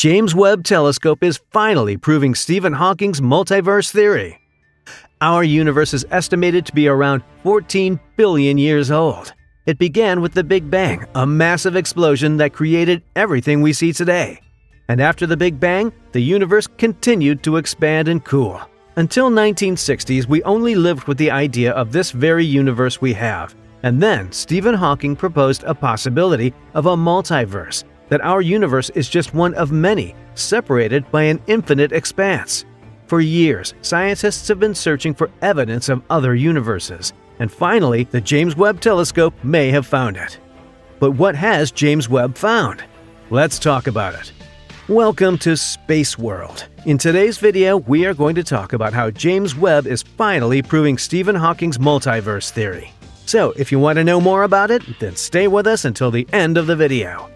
James Webb Telescope is finally proving Stephen Hawking's multiverse theory. Our universe is estimated to be around 14 billion years old. It began with the Big Bang, a massive explosion that created everything we see today. And after the Big Bang, the universe continued to expand and cool. Until 1960s, we only lived with the idea of this very universe we have. And then Stephen Hawking proposed a possibility of a multiverse, that our universe is just one of many, separated by an infinite expanse. For years, scientists have been searching for evidence of other universes, and finally, the James Webb Telescope may have found it. But what has James Webb found? Let's talk about it. Welcome to Space World. In today's video, we are going to talk about how James Webb is finally proving Stephen Hawking's multiverse theory. So, if you want to know more about it, then stay with us until the end of the video.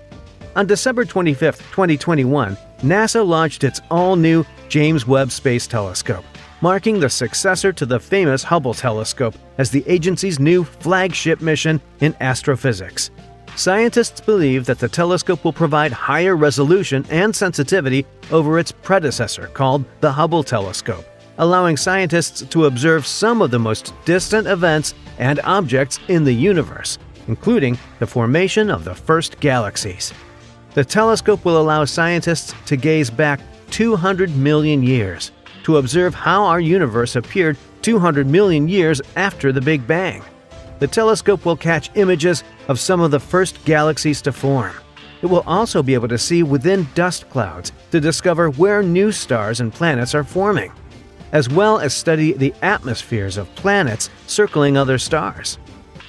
On December 25, 2021, NASA launched its all new James Webb Space Telescope, marking the successor to the famous Hubble telescope as the agency's new flagship mission in astrophysics. Scientists believe that the telescope will provide higher resolution and sensitivity over its predecessor called the Hubble telescope, allowing scientists to observe some of the most distant events and objects in the universe, including the formation of the first galaxies. The telescope will allow scientists to gaze back 200 million years to observe how our universe appeared 200 million years after the Big Bang. The telescope will catch images of some of the first galaxies to form. It will also be able to see within dust clouds to discover where new stars and planets are forming, as well as study the atmospheres of planets circling other stars.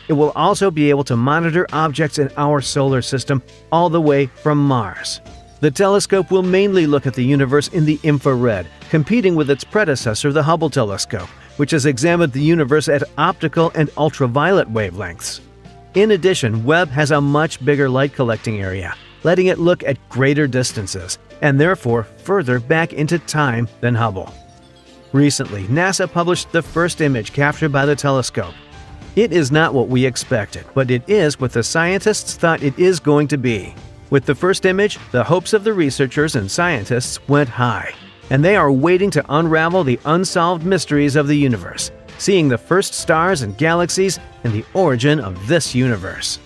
It will also be able to monitor objects in our solar system all the way from Mars. The telescope will mainly look at the universe in the infrared, competing with its predecessor, the Hubble telescope, which has examined the universe at optical and ultraviolet wavelengths. In addition, Webb has a much bigger light collecting area, letting it look at greater distances, and therefore further back into time than Hubble. Recently, NASA published the first image captured by the telescope, it is not what we expected, but it is what the scientists thought it is going to be. With the first image, the hopes of the researchers and scientists went high, and they are waiting to unravel the unsolved mysteries of the universe, seeing the first stars and galaxies and the origin of this universe.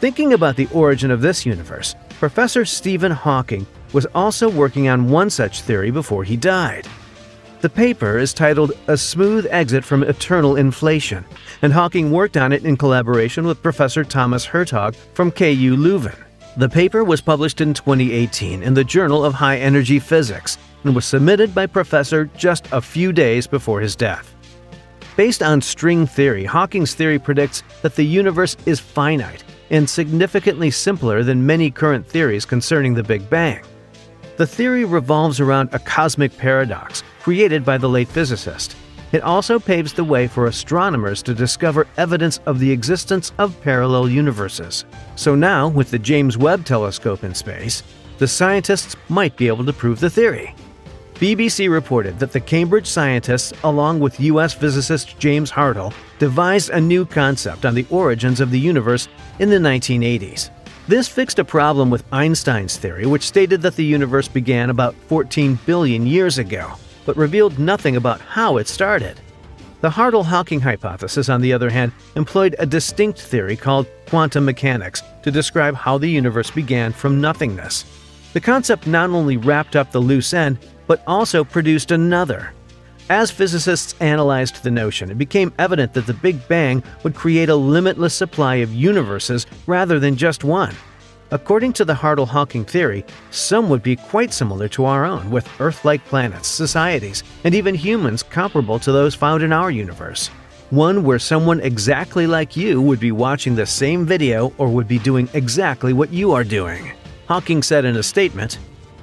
Thinking about the origin of this universe, Professor Stephen Hawking was also working on one such theory before he died. The paper is titled A Smooth Exit from Eternal Inflation, and Hawking worked on it in collaboration with Professor Thomas Hertog from KU Leuven. The paper was published in 2018 in the Journal of High Energy Physics and was submitted by Professor just a few days before his death. Based on string theory, Hawking's theory predicts that the universe is finite and significantly simpler than many current theories concerning the Big Bang. The theory revolves around a cosmic paradox created by the late physicist. It also paves the way for astronomers to discover evidence of the existence of parallel universes. So now, with the James Webb Telescope in space, the scientists might be able to prove the theory. BBC reported that the Cambridge scientists, along with US physicist James Hartle, devised a new concept on the origins of the universe in the 1980s. This fixed a problem with Einstein's theory, which stated that the universe began about 14 billion years ago but revealed nothing about how it started. The Hartle-Hawking hypothesis, on the other hand, employed a distinct theory called quantum mechanics to describe how the universe began from nothingness. The concept not only wrapped up the loose end, but also produced another. As physicists analyzed the notion, it became evident that the Big Bang would create a limitless supply of universes rather than just one. According to the Hartle-Hawking theory, some would be quite similar to our own, with Earth-like planets, societies, and even humans comparable to those found in our universe. One where someone exactly like you would be watching the same video or would be doing exactly what you are doing. Hawking said in a statement,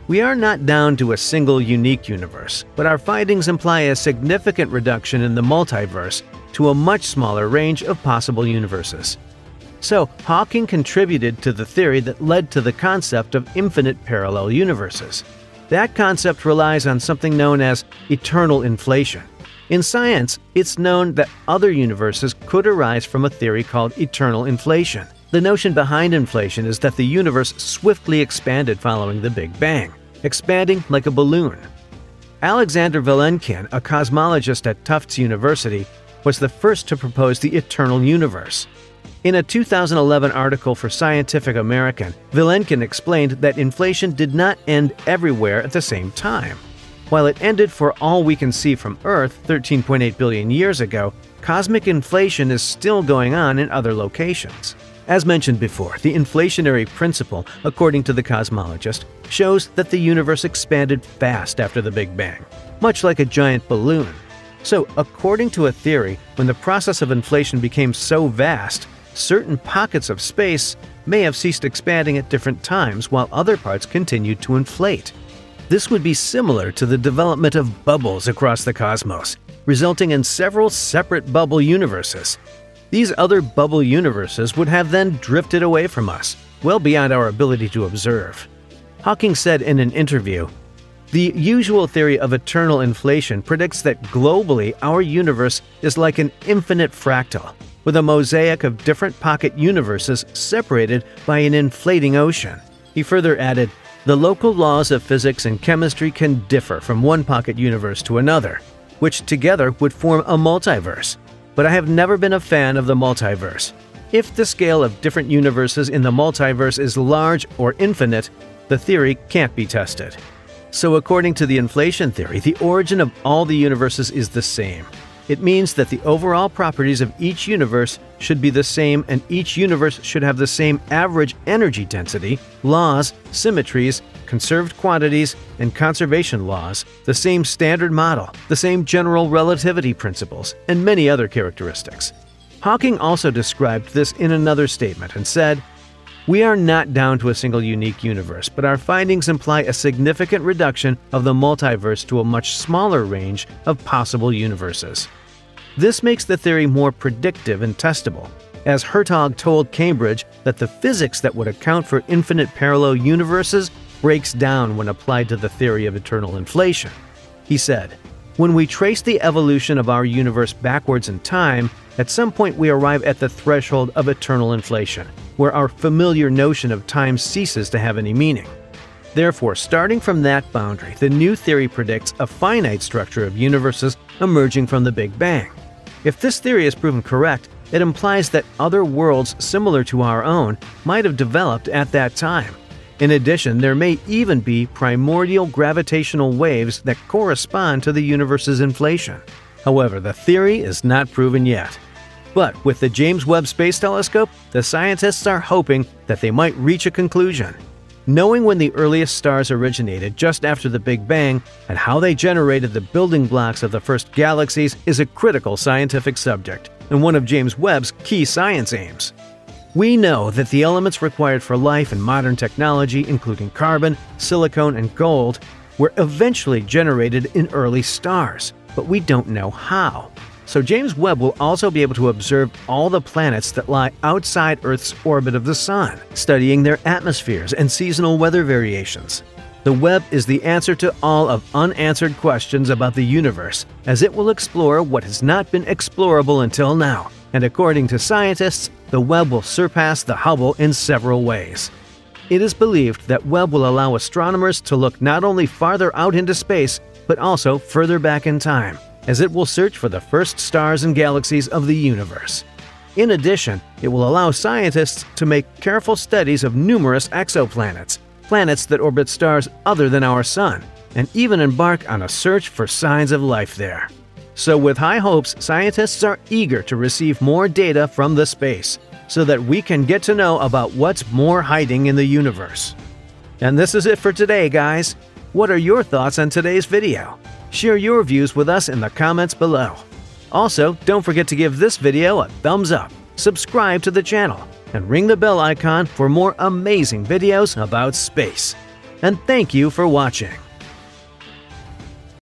We are not down to a single unique universe, but our findings imply a significant reduction in the multiverse to a much smaller range of possible universes. So, Hawking contributed to the theory that led to the concept of infinite parallel universes. That concept relies on something known as eternal inflation. In science, it's known that other universes could arise from a theory called eternal inflation. The notion behind inflation is that the universe swiftly expanded following the Big Bang. expanding like a balloon. Alexander Vilenkin, a cosmologist at Tufts University, was the first to propose the eternal universe. In a 2011 article for Scientific American, Vilenkin explained that inflation did not end everywhere at the same time. While it ended for all we can see from Earth 13.8 billion years ago, cosmic inflation is still going on in other locations. As mentioned before, the inflationary principle, according to the cosmologist, shows that the universe expanded fast after the Big Bang, much like a giant balloon. So, according to a theory, when the process of inflation became so vast, certain pockets of space may have ceased expanding at different times while other parts continued to inflate. This would be similar to the development of bubbles across the cosmos, resulting in several separate bubble universes, these other bubble universes would have then drifted away from us, well beyond our ability to observe. Hawking said in an interview, the usual theory of eternal inflation predicts that globally our universe is like an infinite fractal, with a mosaic of different pocket universes separated by an inflating ocean. He further added, the local laws of physics and chemistry can differ from one pocket universe to another, which together would form a multiverse, but I have never been a fan of the multiverse. If the scale of different universes in the multiverse is large or infinite, the theory can't be tested. So, according to the inflation theory, the origin of all the universes is the same. It means that the overall properties of each universe should be the same and each universe should have the same average energy density, laws, symmetries, conserved quantities, and conservation laws, the same standard model, the same general relativity principles, and many other characteristics. Hawking also described this in another statement and said, we are not down to a single unique universe, but our findings imply a significant reduction of the multiverse to a much smaller range of possible universes. This makes the theory more predictive and testable, as Hertog told Cambridge that the physics that would account for infinite parallel universes breaks down when applied to the theory of eternal inflation. He said, When we trace the evolution of our universe backwards in time, at some point we arrive at the threshold of eternal inflation, where our familiar notion of time ceases to have any meaning. Therefore, starting from that boundary, the new theory predicts a finite structure of universes emerging from the Big Bang. If this theory is proven correct, it implies that other worlds similar to our own might have developed at that time, in addition, there may even be primordial gravitational waves that correspond to the universe's inflation. However, the theory is not proven yet. But with the James Webb Space Telescope, the scientists are hoping that they might reach a conclusion. Knowing when the earliest stars originated just after the Big Bang and how they generated the building blocks of the first galaxies is a critical scientific subject and one of James Webb's key science aims. We know that the elements required for life in modern technology, including carbon, silicon, and gold, were eventually generated in early stars, but we don't know how. So James Webb will also be able to observe all the planets that lie outside Earth's orbit of the Sun, studying their atmospheres and seasonal weather variations. The Webb is the answer to all of unanswered questions about the universe, as it will explore what has not been explorable until now and according to scientists, the Webb will surpass the Hubble in several ways. It is believed that Webb will allow astronomers to look not only farther out into space, but also further back in time, as it will search for the first stars and galaxies of the universe. In addition, it will allow scientists to make careful studies of numerous exoplanets, planets that orbit stars other than our Sun, and even embark on a search for signs of life there. So, with high hopes, scientists are eager to receive more data from the space so that we can get to know about what's more hiding in the universe. And this is it for today, guys. What are your thoughts on today's video? Share your views with us in the comments below. Also, don't forget to give this video a thumbs up, subscribe to the channel, and ring the bell icon for more amazing videos about space. And thank you for watching.